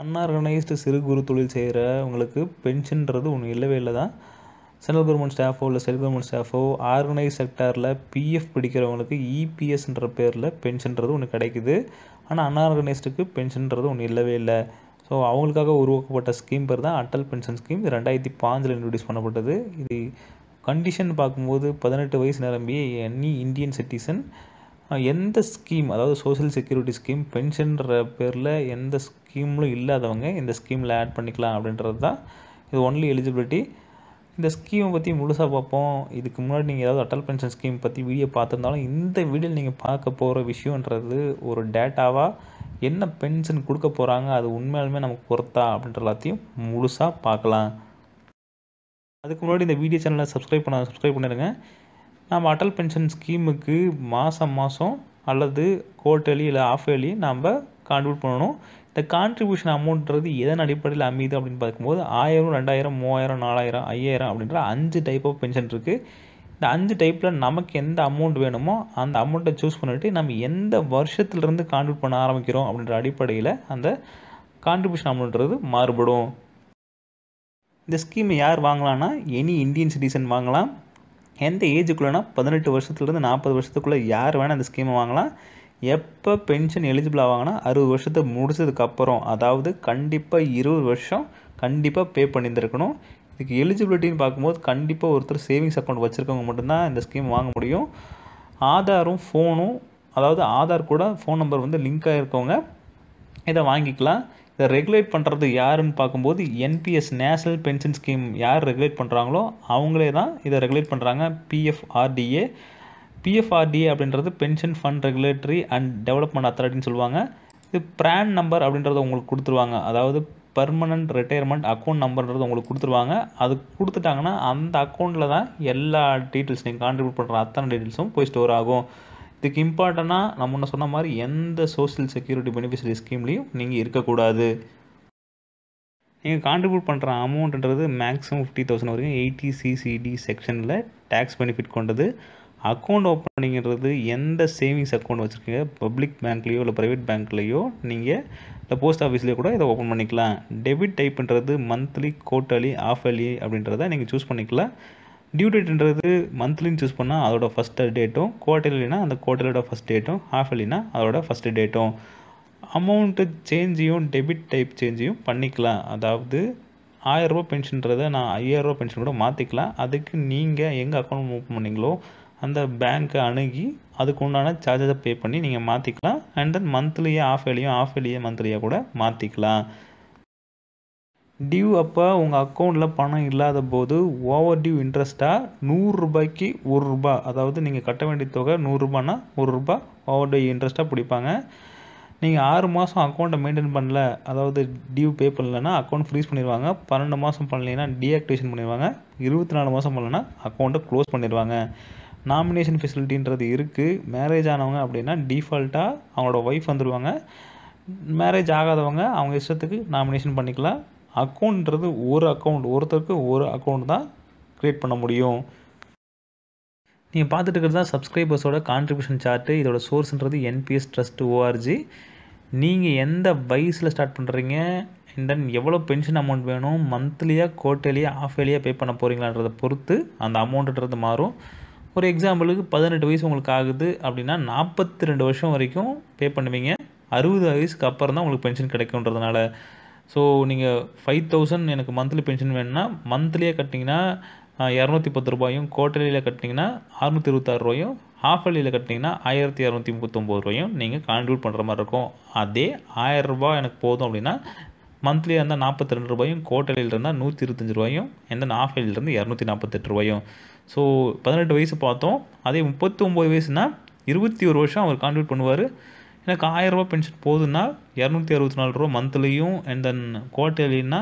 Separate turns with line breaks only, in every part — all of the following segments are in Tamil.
அன்ஆர்கனைஸ்டு சிறு குறு தொழில் செய்கிறவங்களுக்கு பென்ஷன்றது ஒன்று இல்லவே இல்லை தான். சென்ட்ரல் கவர்மெண்ட் ஸ்டாஃபோ இல்லை ஸ்டேட் கவர்மெண்ட் ஸ்டாஃபோ ஆர்கனைஸ் செக்டாரில் பிஎஃப் பிடிக்கிறவங்களுக்கு இபிஎஸ்ன்ற பேரில் பென்ஷன்றது ஒன்று கிடைக்குது. ஆனால் அன்ஆர்கனைஸ்டுக்கு பென்ஷன்றது ஒன்று இல்லவே இல்லை. ஸோ அவங்களுக்காக உருவாக்கப்பட்ட ஸ்கீம் பேர் தான் அட்டல் பென்ஷன் ஸ்கீம். இது ரெண்டாயிரத்தி பாஞ்சில் இன்ட்ரடியூஸ் பண்ணப்பட்டது. இது கண்டிஷன் பார்க்கும்போது பதினெட்டு வயசு நிரம்பிய எனி இந்தியன் சிட்டிசன் எந்த ஸ்கீம் அதாவது சோஷியல் செக்யூரிட்டி ஸ்கீம் பென்ஷன்ற பேரில் எந்த ஸ்கீம்லும் இல்லாதவங்க இந்த ஸ்கீமில் ஆட் பண்ணிக்கலாம் அப்படின்றது தான் இது ஒன்லி எலிஜிபிலிட்டி இந்த ஸ்கீமை பற்றி முழுசாக பார்ப்போம். இதுக்கு முன்னாடி நீங்கள் ஏதாவது அட்டல் பென்ஷன் ஸ்கீம் பற்றி வீடியோ பார்த்துருந்தாலும் இந்த வீடியோவில் நீங்கள் பார்க்க போகிற விஷயன்றது ஒரு டேட்டாவாக என்ன பென்ஷன் கொடுக்க போகிறாங்க அது உண்மையாலுமே நமக்கு பொறுத்தா அப்படின்ற எல்லாத்தையும் முழுசாக பார்க்கலாம். அதுக்கு முன்னாடி இந்த வீடியோ சேனலை சப்ஸ்கிரைப் பண்ண சப்ஸ்கிரைப் பண்ணிடுங்க நம்ம அட்டல் பென்ஷன் ஸ்கீமுக்கு மாதம் மாதம் அல்லது குவார்ட்டர்லி இல்லை ஆஃப் இயர்லி நம்ம கான்ட்ரிபியூட் பண்ணணும். இந்த கான்ட்ரிபியூஷன் அமௌண்ட்ன்றது எதன் அடிப்படையில் அமையுது அப்படின்னு பார்க்கும்போது ஆயிரம் ரெண்டாயிரம் மூவாயிரம் நாலாயிரம் ஐயாயிரம் அப்படின்ற அஞ்சு டைப் ஆஃப் பென்ஷன் இருக்குது இந்த அஞ்சு டைப்பில் நமக்கு எந்த அமௌண்ட் வேணுமோ அந்த அமௌண்ட்டை சூஸ் பண்ணிவிட்டு நம்ம எந்த வருஷத்துலேருந்து கான்ட்ரிபியூட் பண்ண ஆரம்பிக்கிறோம் அப்படின்ற அடிப்படையில் அந்த கான்ட்ரிபியூஷன் அமௌண்ட்ன்றது மாறுபடும். இந்த ஸ்கீமை யார் வாங்கலாம்னா எனி இந்தியன் சிட்டிசன் வாங்கலாம். எந்த ஏஜுக்குள்ளேனா பதினெட்டு வருஷத்துலேருந்து நாற்பது வருஷத்துக்குள்ளே யார் வேணால் இந்த ஸ்கீமை வாங்கலாம். எப்போ பென்ஷன் எலிஜிபிள் ஆவாங்கன்னா அறுபது வருஷத்தை முடிச்சதுக்கப்புறம் அதாவது கண்டிப்பாக இருபது வருஷம் கண்டிப்பாக பே பண்ணியிருந்துருக்கணும். இதுக்கு எலிஜிபிலிட்டின்னு பார்க்கும்போது கண்டிப்பாக ஒருத்தர் சேவிங்ஸ் அக்கௌண்ட் வச்சுருக்கவங்க மட்டும்தான் இந்த ஸ்கீம் வாங்க முடியும். ஆதாரும் ஃபோனும் அதாவது ஆதார் கூட ஃபோன் நம்பர் வந்து லிங்க் ஆகிருக்கவங்க இதை வாங்கிக்கலாம். இதை ரெகுலேட் பண்ணுறது யாருன்னு பார்க்கும்போது என்பிஎஸ் நேஷ்னல் பென்ஷன் ஸ்கீம் யார் ரெகுலேட் பண்ணுறாங்களோ அவங்களே தான் இதை ரெகுலேட் பண்ணுறாங்க பிஎஃப்ஆர்டிஏ பிஎஃப்ஆர்டிஏ அப்படின்றது pension fund regulatory and development அத்தாரிட்டின்னு சொல்லுவாங்க. இது ப்ரான் நம்பர் அப்படின்றத உங்களுக்கு கொடுத்துருவாங்க. அதாவது பர்மனண்ட் ரிட்டையர்மெண்ட் அக்கௌண்ட் நம்பர்ன்றது உங்களுக்கு கொடுத்துருவாங்க. அது கொடுத்துட்டாங்கன்னா அந்த அக்கௌண்ட்டில் தான் எல்லா டீட்டெயில்ஸ் நீங்கள் கான்ட்ரிபியூட் பண்ணுற அத்தனை டீட்டெயில்ஸும் போய் ஸ்டோர் ஆகும். இதுக்கு இம்பார்ட்டனாக நம்ம முன்ன சொன்ன மாதிரி எந்த சோஷியல் செக்யூரிட்டி பெனிஃபிஷரி ஸ்கீம்லேயும் நீங்கள் இருக்கக்கூடாது. நீங்கள் கான்ட்ரிபியூட் பண்ணுற அமௌண்ட்ன்றது மேக்ஸிமம் ஃபிஃப்டி தௌசண்ட் வரைக்கும் எயிட்டி சிசிடி செக்ஷனில் டேக்ஸ் பெனிஃபிட் கொண்டது. அக்கௌண்ட் ஓப்பனிங்கிறது எந்த சேவிங்ஸ் அக்கௌண்ட் வச்சுருக்கீங்க? பப்ளிக் பேங்க்லேயோ இல்லை ப்ரைவேட் பேங்க்லேயோ நீங்கள் இல்லை போஸ்ட் ஆஃபீஸ்லேயோ கூட இதை ஓப்பன் பண்ணிக்கலாம். டெபிட் டைப்புன்றது மந்த்லி குவார்ட்டர்லி ஆஃப் அலி அப்படின்றத நீங்கள் சூஸ் பண்ணிக்கலாம். டியூ டேட்ன்றது மந்த்லின்னு சூஸ் பண்ணால் அதோட ஃபஸ்ட்டு டேட்டும் குவார்டர்லினா அந்த குவார்டரோட ஃபஸ்ட் டேட்டும் ஹாஃப் இயர்லினா அதோட ஃபஸ்ட்டு டேட்டும் அமௌண்ட்டு சேஞ்சையும் டெபிட் டைப் சேஞ்சையும் பண்ணிக்கலாம். அதாவது ஆயிரரூபா பென்ஷன்றதை நான் ஐயாயிரரூபா பென்ஷன் கூட மாற்றிக்கலாம் அதுக்கு நீங்கள் எங்கள் அக்கௌண்ட் ஓப்பன் பண்ணீங்களோ அந்த பேங்க்கை அணுகி அதுக்கு உண்டான சார்ஜஸை பே பண்ணி நீங்கள் மாற்றிக்கலாம் அண்ட் தென் மந்த்லியே ஆஃப் இயர்லியும் ஆஃப் இயர்லியே மந்த்லியாக கூட மாற்றிக்கலாம் டியூ அப்போ உங்கள் அக்கௌண்ட்டில் பணம் இல்லாத போது ஓவர் டியூ இன்ட்ரெஸ்ட்டாக நூறுரூபாய்க்கு ஒரு ரூபா அதாவது நீங்கள் கட்ட வேண்டிய தொகை நூறுரூபானா ஒரு ரூபா ஓவர் டியூ இன்ட்ரெஸ்ட்டாக பிடிப்பாங்க. நீங்கள் ஆறு மாதம் அக்கௌண்ட்டை மெயின்டைன் பண்ணல அதாவது டியூ பே பண்ணலன்னா அக்கௌண்ட் ஃப்ரீஸ் பண்ணிடுவாங்க பன்னெண்டு மாதம் பண்ணலைன்னா டீஆக்டிவேஷன் பண்ணிடுவாங்க இருபத்தி நாலு மாதம் பண்ணலன்னா அக்கௌண்ட்டை க்ளோஸ் பண்ணிடுவாங்க நாமினேஷன் ஃபெசிலிட்டின்றது இருக்குது மேரேஜ் ஆனவங்க அப்படின்னா டிஃபால்ட்டாக அவங்களோட ஒய்ஃப் வந்துடுவாங்க மேரேஜ் ஆகாதவங்க அவங்க இஷ்டத்துக்கு நாமினேஷன் பண்ணிக்கலாம். அக்கௌண்ட்ன்றது ஒரு அக்கௌண்ட் ஒருத்தருக்கு ஒரு அக்கௌண்ட் தான் க்ரியேட் பண்ண முடியும். நீங்கள் பார்த்துட்டு இருக்கிறது தான் சப்ஸ்கிரைபர்ஸோட கான்ட்ரிபியூஷன் சார்ட்டு இதோட சோர்ஸ்ன்றது என்பிஎஸ் ட்ரஸ்ட் ஓஆர்ஜி நீங்கள் எந்த வயசில் ஸ்டார்ட் பண்ணுறீங்க அண்ட் தென் எவ்வளோ பென்ஷன் அமௌண்ட் வேணும் மந்த்லியாக குவார்ட்டர்லியாக ஆஃப் இயர்லியாக பே பண்ண போகிறீங்களான்றதை பொறுத்து அந்த அமௌண்ட்டுன்றது மாறும். ஒரு எக்ஸாம்பிளுக்கு பதினெட்டு வயசு உங்களுக்கு ஆகுது அப்படின்னா நாற்பத்தி ரெண்டு வருஷம் வரைக்கும் பே பண்ணுவீங்க. அறுபது வயசுக்கு அப்புறம் தான் உங்களுக்கு பென்ஷன் கிடைக்குன்றதுனால ஸோ நீங்கள் ஃபைவ் தௌசண்ட் எனக்கு மந்த்லி பென்ஷன் வேணும்னா மந்த்லியே கட்டிங்கன்னா இரநூத்தி பத்து ரூபாயும் குவார்டர்லியில் கட்டினீங்கன்னா அறுநூற்றி இருபத்தாறு ரூபாயும் ஹாஃப் இயர்லியில் கட்டினீங்கன்னா ஆயிரத்தி இரநூத்தி முப்பத்தொம்போது ரூபாயும் நீங்கள் கான்ட்ரிபியூட் பண்ணுற மாதிரி இருக்கும். அதே ஆயிரரூபா எனக்கு போதும் அப்படின்னா மந்த்லியாக இருந்தால் நாற்பத்தி ரெண்டு ரூபாயும் குவார்டர்லியில் இருந்தால் நூற்றி இருபத்தஞ்சி ரூபாயும் எந்த ஆஃப் இயர்லிருந்து இரநூத்தி நாற்பத்தெட்டு ரூபாயும். ஸோ பதினெட்டு வயசு பார்த்தோம். அதே முப்பத்தி ஒம்பது வயசுனால் இருபத்தி ஒரு வருஷம் அவர் கான்ட்ரிபியூட் பண்ணுவார். எனக்கு ஆயிரரூபா பென்ஷன் போதுன்னா இரநூத்தி அறுபத்தி நாலு ரூபா மந்த்லியும் அண்ட் தென் குவார்ட்டர்லின்னா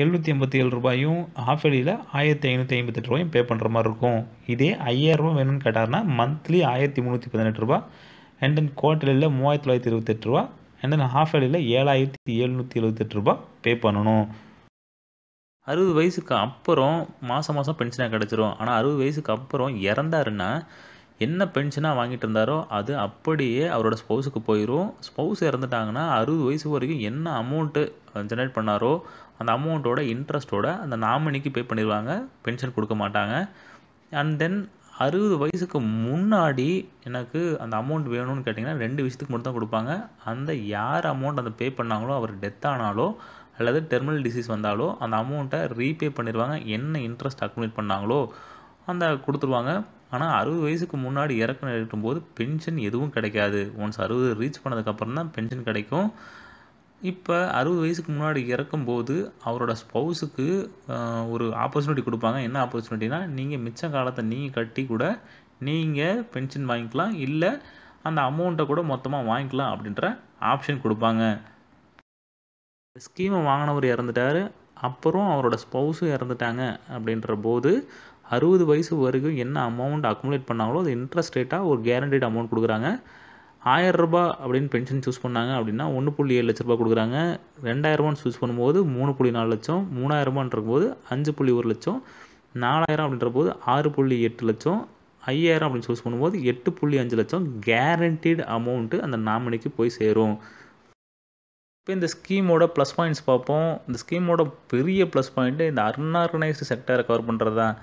எழுநூற்றி எண்பத்தி ஏழு ரூபாயும் ஹாஃப் இயர்லியில் ஆயிரத்தி ஐநூற்றி ஐம்பத்தெட்டு ரூபாயும் பே பண்ணுற மாதிரி இருக்கும். இதே ஐயாயிரரூபா வேணும்னு கேட்டார்னா மந்த்லி ஆயிரத்தி முந்நூற்றி பதினெட்டு ரூபா அண்ட் தென் குவார்ட்டர்லியில் மூவாயிரத்தி தொள்ளாயிரத்தி இருபத்தெட்டு ரூபா அண்ட் தென் ஹாஃப் இயர்லியில் ஏழாயிரத்தி எழுநூற்றி எழுபத்தெட்டு ரூபா பே பண்ணணும். அறுபது வயசுக்கு அப்புறம் மாதம் மாதம் பென்ஷனாக கிடச்சிரும். ஆனால் அறுபது வயசுக்கு அப்புறம் இறந்தாருன்னா என்ன பென்ஷனாக வாங்கிட்டு இருந்தாரோ அது அப்படியே அவரோட ஸ்பௌஸுக்கு போயிடும் ஸ்பௌஸ் இறந்துட்டாங்கன்னா அறுபது வயசு வரைக்கும் என்ன அமௌண்ட்டு ஜெனரேட் பண்ணாரோ அந்த அமௌண்ட்டோட இன்ட்ரெஸ்ட்டோட அந்த நாமினிக்கு பே பண்ணிடுவாங்க. பென்ஷன் கொடுக்க மாட்டாங்க. அண்ட் தென் அறுபது வயசுக்கு முன்னாடி எனக்கு அந்த அமௌண்ட் வேணும்னு கேட்டிங்கன்னா ரெண்டு விஷயத்துக்கு மட்டும் தான் கொடுப்பாங்க. அந்த யார் அமௌண்ட் அந்த பே பண்ணாங்களோ அவர் டெத் ஆனாலோ அல்லது டெர்மினல் டிசீஸ் வந்தாலோ அந்த அமௌண்ட்டை ரீபே பண்ணிடுவாங்க. என்ன இன்ட்ரெஸ்ட் அக்குமுலேட் பண்ணாங்களோ அந்த கொடுத்துருவாங்க. ஆனால் அறுபது வயசுக்கு முன்னாடி இறக்க இருக்கும்போது போது பென்ஷன் எதுவும் கிடைக்காது. ஒன்ஸ் அறுபது ரீச் பண்ணதுக்கப்புறம் தான் பென்ஷன் கிடைக்கும். இப்போ அறுபது வயசுக்கு முன்னாடி இறக்கும்போது அவரோட ஸ்பௌஸுக்கு ஒரு ஆப்பர்ச்சுனிட்டி கொடுப்பாங்க. என்ன ஆப்பர்ச்சுனிட்டினா நீங்கள் மிச்ச காலத்தை நீங்கள் கட்டி கூட நீங்கள் பென்ஷன் வாங்கிக்கலாம். இல்லை அந்த அமௌண்ட்டை கூட மொத்தமாக வாங்கிக்கலாம் அப்படின்ற ஆப்ஷன் கொடுப்பாங்க. ஸ்கீமை வாங்கினவர் இறந்துட்டார். அப்புறம் அவரோட ஸ்பௌஸும் இறந்துட்டாங்க அப்படின்ற போது அறுபது வயசு வரைக்கும் என்ன அமௌண்ட் அக்குமுலேட் பண்ணாங்களோ அது இன்ட்ரெஸ்ட் ரேட்டாக ஒரு கேரண்டட் அமௌண்ட் கொடுக்குறாங்க. ஆயிரரூபா அப்படின்னு பென்ஷன் சூஸ் பண்ணாங்க அப்படின்னா ஒன்று புள்ளி ஏழு லட்ச ரூபா கொடுக்குறாங்க. ரெண்டாயிரரூபான்னு சூஸ் பண்ணும்போது மூணு புள்ளி நாலு லட்சம் மூணாயிரரூபான்ற போது அஞ்சு புள்ளி ஒரு லட்சம் நாலாயிரம் அப்படின்ற போது ஆறு புள்ளி எட்டு லட்சம் ஐயாயிரம் அப்படின்னு சூஸ் பண்ணும்போது எட்டு புள்ளி அஞ்சு லட்சம் கேரண்டீடு அமௌண்ட்டு அந்த நாமினிக்கு போய் சேரும். இப்போ இந்த ஸ்கீமோட ப்ளஸ் பாயிண்ட்ஸ் பார்ப்போம். இந்த ஸ்கீமோட பெரிய ப்ளஸ் பாயிண்ட்டு இந்த அன்ஆர்கனைஸ்டு செக்டரை கவர் பண்ணுறது தான்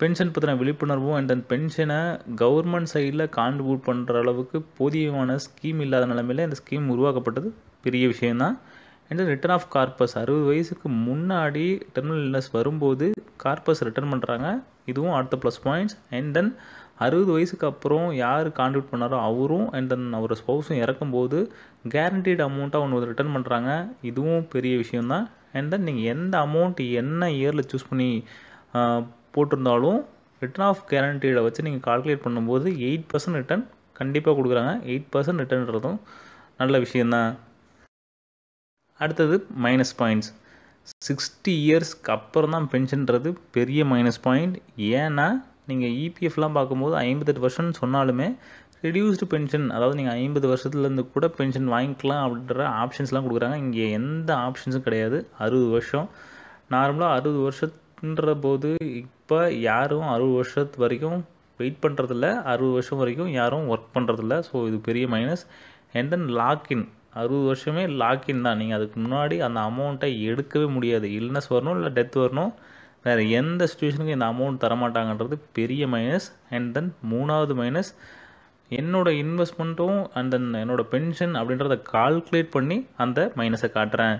பென்ஷன் பற்றின விழிப்புணர்வும் அண்ட் தென் பென்ஷனை கவர்மெண்ட் சைடில் கான்ட்ரிபியூட் பண்ணுற அளவுக்கு போதியமான ஸ்கீம் இல்லாத நிலமையில் இந்த ஸ்கீம் உருவாக்கப்பட்டது. பெரிய விஷயந்தான் அண்ட் ரிட்டர்ன் ஆஃப் கார்பஸ் அறுபது வயசுக்கு முன்னாடி டெர்மினல் இல்னஸ் வரும்போது கார்பஸ் ரிட்டர்ன் பண்ணுறாங்க இதுவும் அடுத்த ப்ளஸ் பாயிண்ட்ஸ் அண்ட் தென் அறுபது வயசுக்கு அப்புறம் யார் கான்ட்ரிபியூட் பண்ணாரோ அவரும் அண்ட் தென் அவர் ஸ்பௌஸும் இறக்கும்போது கேரண்டீட் அமௌண்ட்டாக ஒன்று ரிட்டர்ன் பண்ணுறாங்க இதுவும் பெரிய விஷயந்தான் அண்ட் தென் நீங்கள் எந்த அமௌண்ட் என்ன இயரில் சூஸ் பண்ணி போட்டிருந்தாலும் ரிட்டர்ன் ஆஃப் கேரண்டீடை வச்சு நீங்கள் கால்குலேட் பண்ணும்போது எயிட் பர்சன்ட் ரிட்டர்ன் கண்டிப்பாக கொடுக்குறாங்க. எயிட் பர்சன்ட் ரிட்டர்ன்றதும் நல்ல விஷயந்தான் அடுத்தது மைனஸ் பாயிண்ட்ஸ் சிக்ஸ்டி இயர்ஸ்க்கு அப்புறம் தான் பென்ஷன்றது பெரிய மைனஸ் பாயிண்ட் ஏன்னா நீங்கள் இபிஎஃப்லாம் பார்க்கும்போது ஐம்பத்தெட்டு வருஷம்னு சொன்னாலுமே ரெடியூஸ்டு பென்ஷன் அதாவது நீங்கள் ஐம்பது வருஷத்துலேருந்து கூட பென்ஷன் வாங்கிக்கலாம் அப்படின்ற ஆப்ஷன்ஸ்லாம் கொடுக்குறாங்க. இங்கே எந்த ஆப்ஷன்ஸும் கிடையாது. அறுபது வருஷம். நார்மலாக அறுபது வருஷத்துன்ற போது இப்போ யாரும் அறுபது வருஷத்து வரைக்கும் வெயிட் பண்ணுறதில்ல அறுபது வருஷம் வரைக்கும் யாரும் ஒர்க் பண்ணுறதில்ல ஸோ இது பெரிய மைனஸ் அண்ட் தென் லாக்இன் அறுபது வருஷமே லாக்இன் தான். நீங்கள் அதுக்கு முன்னாடி அந்த அமௌண்ட்டை எடுக்கவே முடியாது. இல்னஸ் வரணும் இல்லை டெத் வரணும். வேறு எந்த சுச்சுவேஷனுக்கும் இந்த அமௌண்ட் தரமாட்டாங்கன்றது பெரிய மைனஸ் அண்ட் தென் மூணாவது மைனஸ் என்னோடய இன்வெஸ்ட்மெண்ட்டும் அண்ட் தென் என்னோடய பென்ஷன் அப்படின்றத கால்குலேட் பண்ணி அந்த மைனஸை காட்டுறேன்.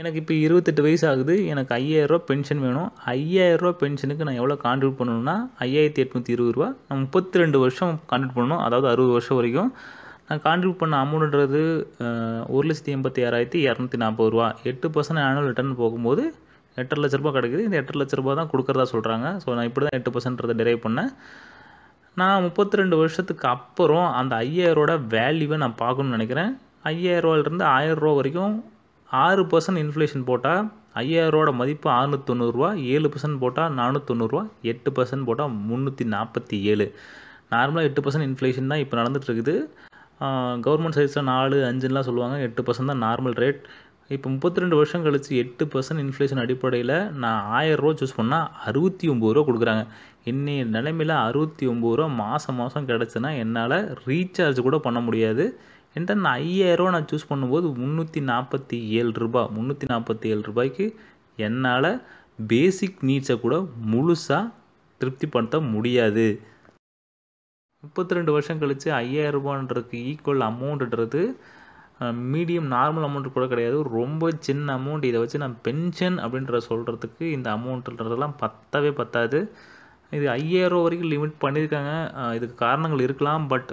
எனக்கு இப்போ இருபத்தெட்டு வயசு ஆகுது எனக்கு ஐயாயிரரூவா பென்ஷன் வேணும். ஐயாயிரரூவா பென்ஷனுக்கு நான் எவ்வளோ கான்ட்ரிபியூட் பண்ணணும்னா ஐயாயிரத்தி எட்நூற்றி இருபது ரூபா நான் முப்பத்தி ரெண்டு வருஷம் கான்ட்ரிபியூட் பண்ணணும். அதாவது அறுபது வருஷம் வரைக்கும். நான் கான்ட்ரிபியூட் பண்ண அமௌண்ட்ன்றது ஒரு லட்சத்தி எண்பத்தி ஆறாயிரத்தி இரநூத்தி நாற்பது ரூபா எட்டு பர்சன்ட் ஆனுவல் ரிட்டர்ன் போகும்போது எட்டரை லட்ச ரூபா கிடைக்குது. இந்த எட்டரை லட்ச ரூபா தான் கொடுக்குறதா சொல்கிறாங்க ஸோ நான் இப்படி தான் எட்டு பர்சன்ட்றதை டிரைவ் பண்ணேன். நான் முப்பத்தி ரெண்டு வருஷத்துக்கு அப்புறம் அந்த ஐயாயிரோட வேல்யூவை நான் பார்க்கணுன்னு நினைக்கிறேன். ஐயாயிரரூவாலேருந்து ரூபா வரைக்கும் ஆறு பர்சன்ட் இன்ஃப்ளேஷன் போட்டால் ஐயாயிரரூவோட மதிப்பு அறுநூத்தி தொண்ணூறுரூவா ஏழு பர்சன்ட் போட்டால் நானூற்றி தொண்ணூறுரூவா எட்டு பர்சன்ட் போட்டால் முந்நூற்றி நாற்பத்தி ஏழு நார்மலாக எட்டு பர்சன்ட் இன்ஃப்ளேஷன் தான் இப்போ நடந்துகிட்ருக்குது கவர்மெண்ட் சைட்ஸில் நாலு அஞ்சுலாம் சொல்லுவாங்க. எட்டு பர்சன்ட் தான் நார்மல் ரேட் இப்போ முப்பத்தி ரெண்டு வருஷம் கழித்து எட்டு பர்சன்ட் இன்ஃப்ளேஷன் அடிப்படையில் நான் ஆயிரரூவா சூஸ் பண்ணால் அறுபத்தி ஒம்பது ரூபா கொடுக்குறாங்க. இன்னைய நிலைமையில் அறுபத்தி ஒம்பது ரூபா மாதம் மாதம் கிடச்சுன்னா என்னால் ரீசார்ஜ் கூட பண்ண முடியாது. என்கிட்ட நான் ஐயாயிரரூவா நான் சூஸ் பண்ணும்போது முந்நூற்றி நாற்பத்தி ஏழு ரூபா முந்நூற்றி நாற்பத்தி ஏழு ரூபாய்க்கு என்னால் பேசிக் நீட்ஸை கூட முழுசாக திருப்திப்படுத்த முடியாது. முப்பத்தி ரெண்டு வருஷம் கழித்து ஐயாயிரம் ரூபான்றதுக்கு ஈக்குவல் அமௌண்ட்டுன்றது மீடியம் நார்மல் அமௌண்ட் கூட கிடையாது. ரொம்ப சின்ன அமௌண்ட் இதை வச்சு நான் பென்ஷன் அப்படின்ற சொல்கிறதுக்கு இந்த அமௌண்ட்டுன்றதெல்லாம் பத்தவே பத்தாது. இது ஐயாயிரம் வரைக்கும் லிமிட் பண்ணியிருக்காங்க. இதுக்கு காரணங்கள் இருக்கலாம் பட்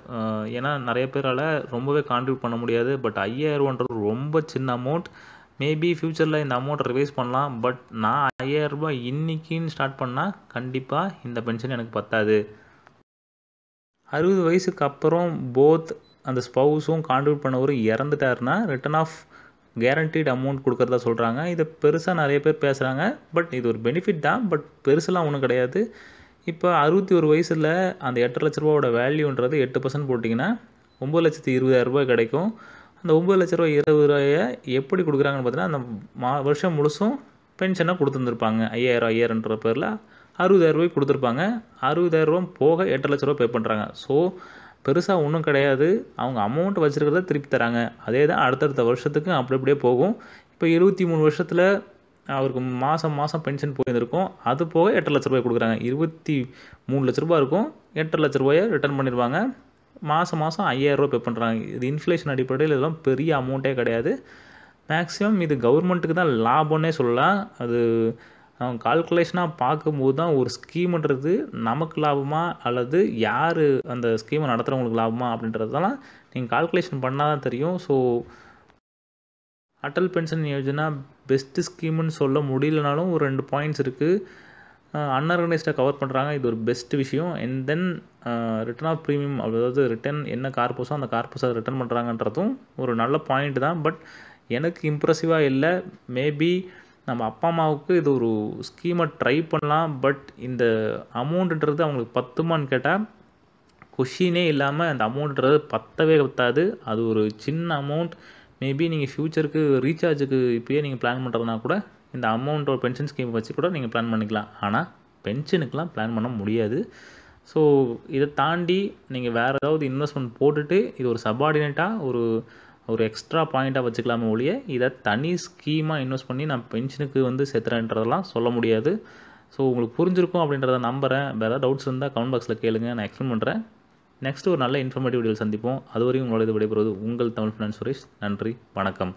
ஏன்னா நிறைய பேரால் ரொம்பவே கான்ட்ரிபியூட் பண்ண முடியாது. பட் ஐயாயிரரூவான்றது ரொம்ப சின்ன அமௌண்ட் மேபி ஃப்யூச்சரில் இந்த அமௌண்ட்டை ரிவைஸ் பண்ணலாம். பட் நான் ஐயாயிரரூபா இன்றைக்கின்னு ஸ்டார்ட் பண்ணால் கண்டிப்பாக இந்த பென்ஷன் எனக்கு பத்தாது. அறுபது வயசுக்கு அப்புறம் போத் அந்த ஸ்பவுஸும் கான்ட்ரிபியூட் பண்ணவரும் இறந்துட்டாருன்னா ரிட்டர்ன் ஆஃப் கேரண்டீட் அமௌண்ட் கொடுக்குறதா சொல்கிறாங்க இதை பெருசாக நிறைய பேர் பேசுகிறாங்க பட் இது ஒரு பெனிஃபிட் தான். பட் பெருசெல்லாம் ஒன்றும் கிடையாது. இப்போ அறுபத்தி ஒரு வயசில் அந்த எட்டு லட்ச ரூபாவோட வேல்யூன்றது எட்டு பர்சன்ட் போட்டிங்கன்னா ஒம்பது லட்சத்தி இருபதாயிரம் ரூபாய் கிடைக்கும். அந்த ஒம்பது லட்ச ரூபாய் இருபது ரூபாயை எப்படி கொடுக்குறாங்கன்னு பார்த்தீங்கன்னா அந்த மா வருஷம் முழுசும் பென்ஷனாக கொடுத்துருந்துருப்பாங்க. ஐயாயிரம் ஐயாயிரன்ற பேரில் அறுபதாயிரரூபாய்க்கு கொடுத்துருப்பாங்க. அறுபதாயிரரூபா போக எட்டு லட்ச ரூபா பே பண்ணுறாங்க ஸோ பெருசாக ஒன்றும் கிடையாது. அவங்க அமௌண்ட் வச்சுருக்கிறத திருப்பி தராங்க. அதே தான் அடுத்தடுத்த வருஷத்துக்கும் அப்படி அப்படியே போகும். இப்போ இருபத்தி மூணு வருஷத்தில் அவருக்கு மாதம் மாதம் பென்ஷன் போயிருந்திருக்கும். அது போக எட்டு லட்ச ரூபாய் கொடுக்குறாங்க. இருபத்தி மூணு லட்ச ரூபா இருக்கும். எட்டு லட்ச ரூபாயை ரிட்டர்ன் பண்ணிடுவாங்க. மாதம் மாதம் ஐயாயிரரூபா பே பண்ணுறாங்க இது இன்ஃப்ளேஷன் அடிப்படையில் இதெல்லாம் பெரிய அமௌண்ட்டே கிடையாது. மேக்ஸிமம் இது கவர்மெண்ட்டுக்கு தான் லாபம்னே சொல்லலாம். அது அவங்க கால்குலேஷனாக பார்க்கும்போது தான் ஒரு ஸ்கீம்ன்றது நமக்கு லாபமா அல்லது யார் அந்த ஸ்கீமை நடத்துகிறவங்களுக்கு லாபமா அப்படின்றதெல்லாம் நீங்கள் கால்குலேஷன் பண்ணால் தான் தெரியும். So Atal pension yojana best ஸ்கீம்னு சொல்ல முடியலனாலும் ஒரு ரெண்டு பாயிண்ட்ஸ் இருக்குது அன்ஆர்கனைஸ்டாக கவர் பண்ணுறாங்க இது ஒரு பெஸ்ட் விஷயம். And then return of premium அதாவது ரிட்டர்ன் என்ன கார்பஸோ அந்த கார்பஸை ரிட்டர்ன் பண்ணுறாங்கன்றதும் ஒரு நல்ல பாயிண்ட் தான். பட் எனக்கு இம்ப்ரெசிவாக இல்லை. மேபி நம்ம அப்பா அம்மாவுக்கு இது ஒரு ஸ்கீமை ட்ரை பண்ணலாம். பட் இந்த அமௌண்ட்டுன்றது அவங்களுக்கு பத்துமான்னு கேட்டால் கொஷினே இல்லாமல் அந்த அமௌண்ட்ன்றது பத்தவே பத்தாது. அது ஒரு சின்ன அமௌண்ட் மேபி நீங்கள் ஃப்யூச்சருக்கு ரீசார்ஜுக்கு இப்போயே நீங்கள் பிளான் பண்ணுறதுனா கூட இந்த அமௌண்ட் ஒரு பென்ஷன் ஸ்கீம் வச்சு கூட நீங்கள் பிளான் பண்ணிக்கலாம். ஆனால் பென்ஷனுக்கெலாம் பிளான் பண்ண முடியாது. ஸோ இதை தாண்டி நீங்கள் வேறு ஏதாவது இன்வெஸ்ட்மெண்ட் போட்டுட்டு இது ஒரு சபார்டினேட்டாக ஒரு ஒரு எக்ஸ்ட்ரா பாயிண்ட்டாக வச்சுக்கலாமே ஒழிய இதை தனி ஸ்கீமாக இன்வெஸ்ட் பண்ணி நான் பென்ஷனுக்கு வந்து சேர்த்துறேன்றதெல்லாம் சொல்ல முடியாது. ஸோ உங்களுக்கு புரிஞ்சிருக்கும் அப்படின்றத நம்புகிறேன் வேறு ஏதாவது டவுட்ஸ் இருந்தால் கமெண்ட் பாக்ஸில் கேளுங்க. நான் எக்ஸ்பிளைன் பண்ணுறேன் நெக்ஸ்ட் ஒரு நல்ல இன்ஃபர்மேட்டிவ் வீடியோவில் சந்திப்போம். அதுவரையும் உங்களோட விடைபெறுவது உங்கள் தமிழ் ஃபினான்ஸ் சுரேஷ் நன்றி வணக்கம்.